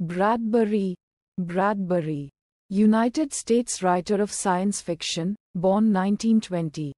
Bradbury, Bradbury, United States writer of science fiction, born 1920.